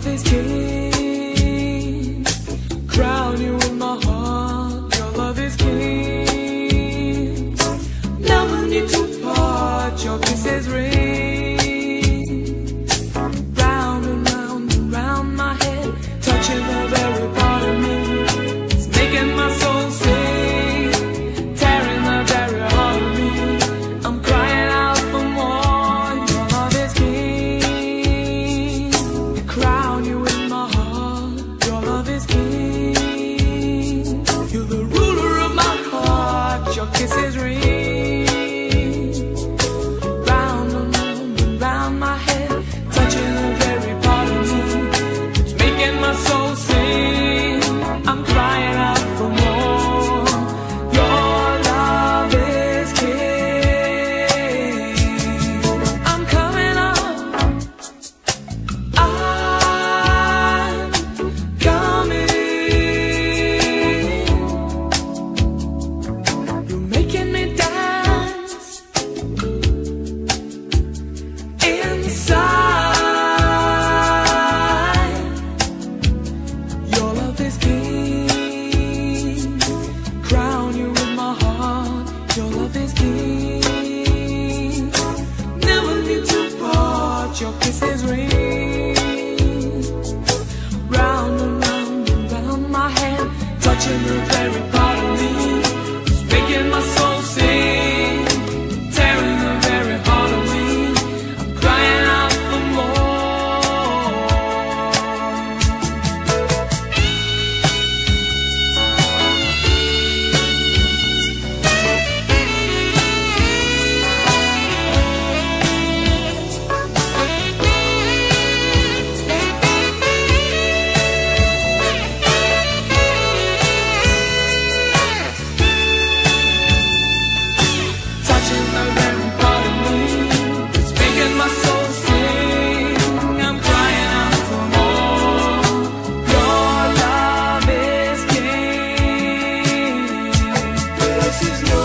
love is king. To the very Pie. This is no